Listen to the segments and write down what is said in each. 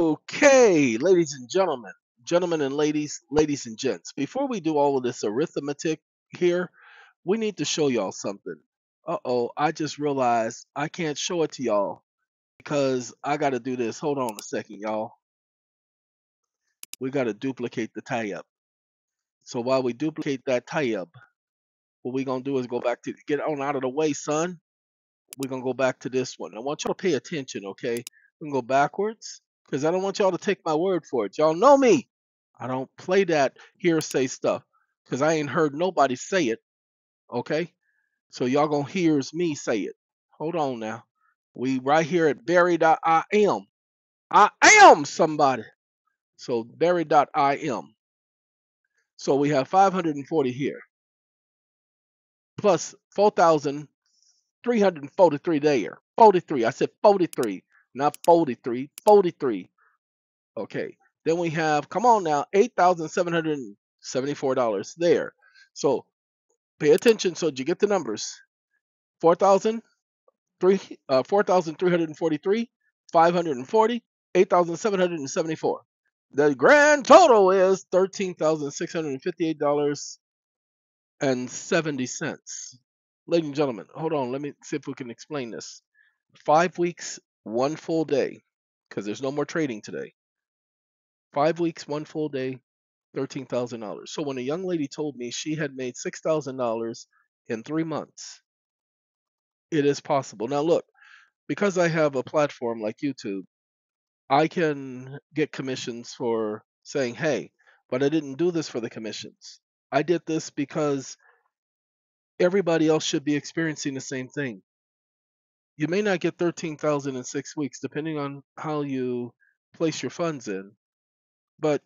Okay, ladies and gentlemen, gentlemen and ladies, ladies and gents, before we do all of this arithmetic here, we need to show y'all something. Uh-oh, I just realized I can't show it to y'all because I got to do this. Hold on a second, y'all. We got to duplicate the tie-up. So while we duplicate that tie-up, what we're going to do is go back to, get on out of the way, son. We're going to go back to this one. I want y'all to pay attention, okay? We can go backwards because I don't want y'all to take my word for it. Y'all know me. I don't play that hearsay stuff because I ain't heard nobody say it. Okay, so y'all gonna hears me say it. Hold on now. We right here at Barry.im. I am somebody. So Barry.im. So we have 540 here plus 4,343 there. 43. I said 43, not 43. 43. Okay. Then we have, come on now, $8,774 there. So pay attention so you get the numbers. 4,000, uh, 4,343, 540, 8,774. The grand total is $13,658.70. Ladies and gentlemen, hold on. Let me see if we can explain this. Five weeks, one full day, because there's no more trading today. Five weeks, one full day, thirteen thousand dollars. So when a young lady told me she had made six thousand dollars in three months, it is possible. Now look, because I have a platform like YouTube, I can get commissions for saying, hey, but I didn't do this for the commissions. I did this because everybody else should be experiencing the same thing. You may not get 13,000 in 6 weeks depending on how you place your funds in, but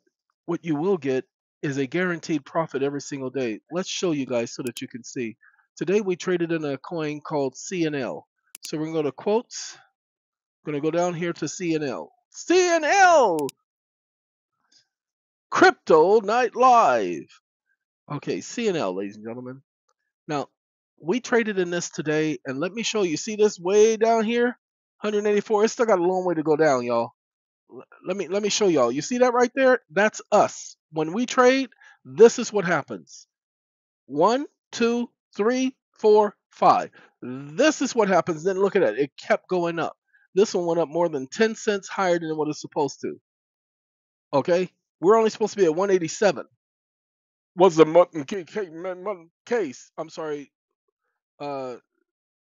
what you will get is a guaranteed profit every single day. Let's show you guys so that you can see. Today we traded in a coin called CNL. So we're going to go to quotes. We're going to go down here to CNL. CNL! Crypto Night Live. Okay, CNL, ladies and gentlemen. Now, we traded in this today, and let me show you. See this way down here? 184. It's still got a long way to go down, y'all let me let me show y'all. You see that right there? That's us. When we trade, this is what happens. One, two, three, four, five. This is what happens. Then look at that. It kept going up. This one went up more than 10 cents higher than what it's supposed to. Okay? We're only supposed to be at 187. Was the mutton case? I'm sorry. Uh,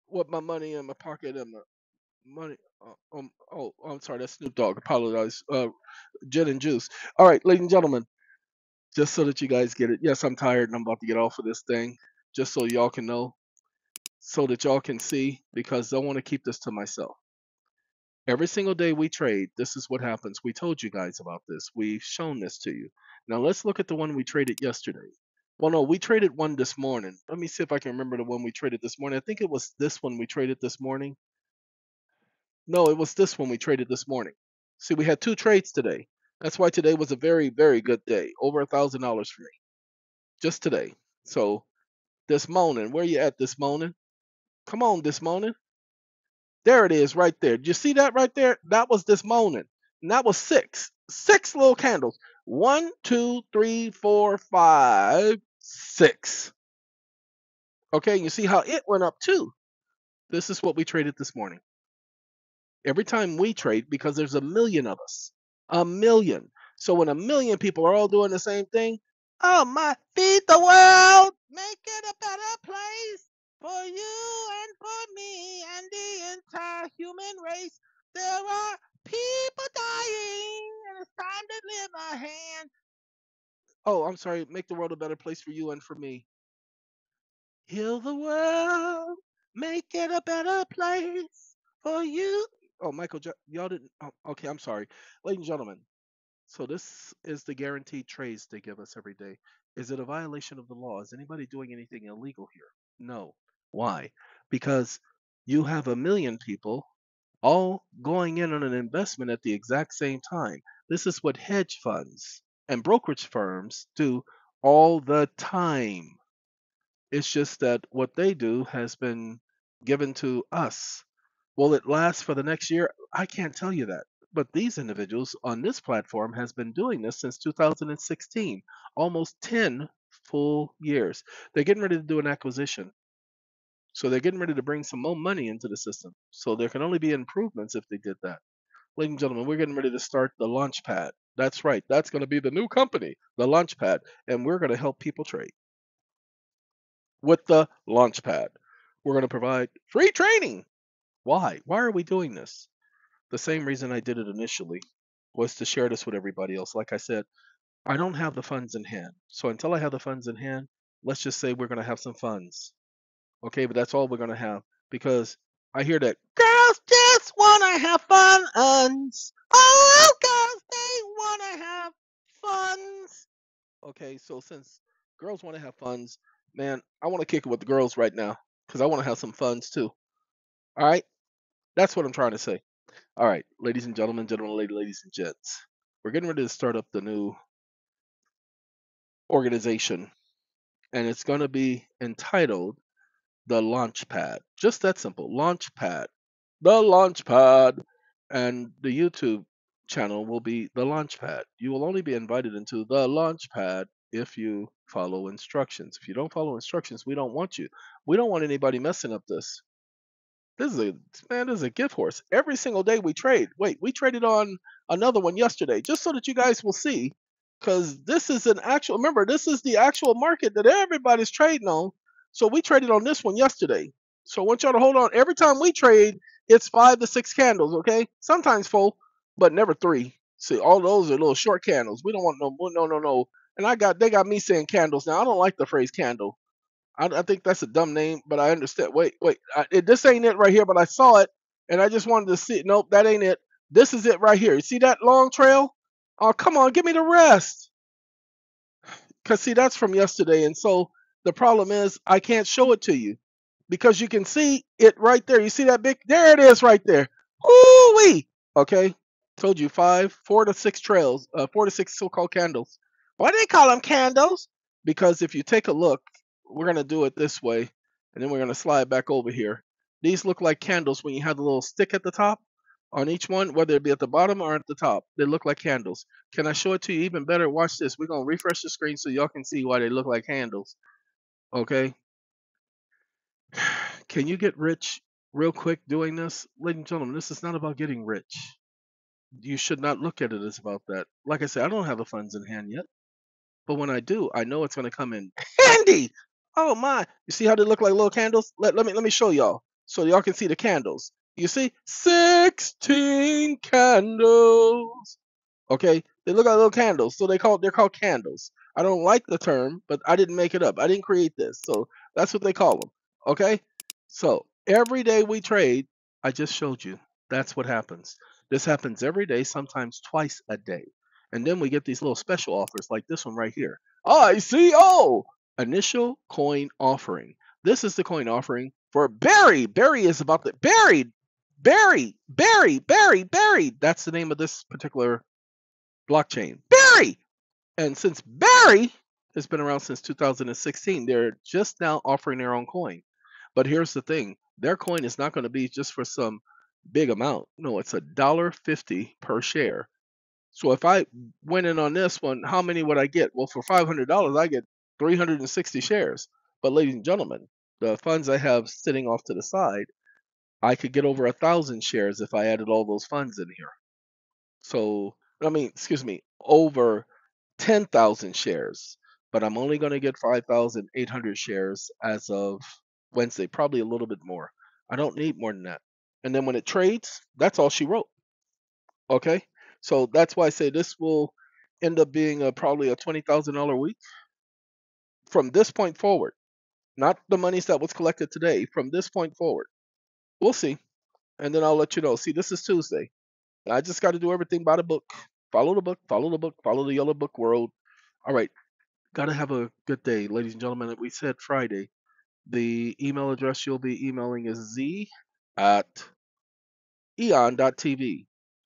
what my money in my pocket and my money. Uh, um, oh, I'm sorry, that's Snoop Dogg. Apologize. Uh, gin and juice. All right, ladies and gentlemen, just so that you guys get it. Yes, I'm tired and I'm about to get off of this thing, just so y'all can know, so that y'all can see, because I want to keep this to myself. Every single day we trade, this is what happens. We told you guys about this. We've shown this to you. Now let's look at the one we traded yesterday. Well, no, we traded one this morning. Let me see if I can remember the one we traded this morning. I think it was this one we traded this morning. No, it was this one we traded this morning. See, we had two trades today. That's why today was a very, very good day. Over a thousand dollars for me. Just today. So this morning, where you at this morning? Come on, this morning. There it is right there. Did you see that right there? That was this morning. And that was six. Six little candles. One, two, three, four, five, six. Okay, you see how it went up too. This is what we traded this morning every time we trade because there's a million of us. A million. So when a million people are all doing the same thing, oh my, feed the world, make it a better place for you and for me and the entire human race. There are people dying and it's time to live a hand. Oh, I'm sorry, make the world a better place for you and for me. Heal the world, make it a better place for you Oh, Michael, y'all didn't. Oh, okay, I'm sorry, ladies and gentlemen. So this is the guaranteed trades they give us every day. Is it a violation of the law? Is anybody doing anything illegal here? No. Why? Because you have a million people all going in on an investment at the exact same time. This is what hedge funds and brokerage firms do all the time. It's just that what they do has been given to us Will it last for the next year? I can't tell you that. But these individuals on this platform has been doing this since 2016, almost 10 full years. They're getting ready to do an acquisition. So they're getting ready to bring some more money into the system. So there can only be improvements if they did that. Ladies and gentlemen, we're getting ready to start the Launchpad. That's right. That's going to be the new company, the Launchpad, and we're going to help people trade with the Launchpad. We're going to provide free training. Why? Why are we doing this? The same reason I did it initially was to share this with everybody else. Like I said, I don't have the funds in hand. So until I have the funds in hand, let's just say we're going to have some funds. Okay, but that's all we're going to have because I hear that girls just want to have fun. Oh, girls, they want to have funds. Okay, so since girls want to have funds, man, I want to kick it with the girls right now because I want to have some funds too. All right, that's what I'm trying to say. All right, ladies and gentlemen, gentlemen, ladies, ladies and gents, we're getting ready to start up the new organization, and it's going to be entitled the Launchpad. Just that simple, Launchpad. The Launchpad, and the YouTube channel will be the Launchpad. You will only be invited into the Launchpad if you follow instructions. If you don't follow instructions, we don't want you. We don't want anybody messing up this. This is a man, this is a gift horse. Every single day we trade. Wait, we traded on another one yesterday, just so that you guys will see. Because this is an actual remember, this is the actual market that everybody's trading on. So we traded on this one yesterday. So I want y'all to hold on. Every time we trade, it's five to six candles, okay? Sometimes four, but never three. See, all those are little short candles. We don't want no no no no. And I got they got me saying candles now. I don't like the phrase candle. I, I think that's a dumb name, but I understand. Wait, wait, I, it, this ain't it right here, but I saw it and I just wanted to see. Nope, that ain't it. This is it right here. You see that long trail? Oh, come on, give me the rest. Cause see, that's from yesterday, and so the problem is I can't show it to you because you can see it right there. You see that big? There it is right there. Ooh wee. Okay, told you five, four to six trails, uh, four to six so-called candles. Why do they call them candles? Because if you take a look, we're gonna do it this way, and then we're gonna slide back over here. These look like candles when you have the little stick at the top on each one, whether it be at the bottom or at the top. They look like candles. Can I show it to you even better? Watch this. We're gonna refresh the screen so y'all can see why they look like candles. Okay. Can you get rich real quick doing this? Ladies and gentlemen, this is not about getting rich. You should not look at it as about that. Like I said, I don't have the funds in hand yet. But when I do, I know it's gonna come in handy. Oh my. You see how they look like little candles? Let, let me let me show y'all. So y'all can see the candles. You see? 16 candles. Okay, they look like little candles, so they call they're called candles. I don't like the term, but I didn't make it up. I didn't create this, so that's what they call them. Okay, so every day we trade, I just showed you. That's what happens. This happens every day, sometimes twice a day, and then we get these little special offers like this one right here. ICO initial coin offering. This is the coin offering for Barry. Barry is about the buried. Barry, Barry, Barry, Barry. That's the name of this particular blockchain. Barry! And since Barry has been around since 2016, they're just now offering their own coin. But here's the thing their coin is not going to be just for some big amount. No, it's a dollar fifty per share. So if I went in on this one, how many would I get? Well, for $500, I get 360 shares. But ladies and gentlemen, the funds I have sitting off to the side, I could get over a thousand shares if I added all those funds in here. So I mean, excuse me, over 10,000 shares, but I'm only going to get 5,800 shares as of Wednesday, probably a little bit more. I don't need more than that. And then when it trades, that's all she wrote. Okay, so that's why I say this will end up being a, probably a $20,000 a week from this point forward. Not the monies that was collected today, from this point forward. We'll see. And then I'll let you know. See, this is Tuesday. I just got to do everything by the book. Follow the book, follow the book, follow the yellow book world. All right. Got to have a good day, ladies and gentlemen. We said Friday. The email address you'll be emailing is z at eeon.tv.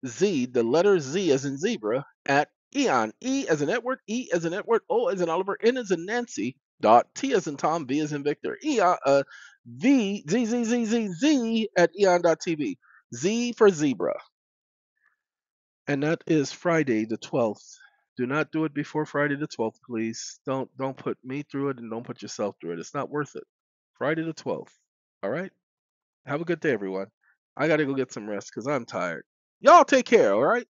Z, the letter Z as in zebra, at eeon, E as in Edward, E as in Edward, O as in Oliver, N as in Nancy, dot T as in Tom, V as in Victor, eeon, uh, uh, V, Z, Z, Z, Z, Z at eeon.tv. Z for zebra. And that is Friday the 12th. Do not do it before Friday the 12th, please. Don't don't put me through it and don't put yourself through it. It's not worth it. Friday the 12th. All right? Have a good day, everyone. I gotta go get some rest because I'm tired. Y'all take care, all right?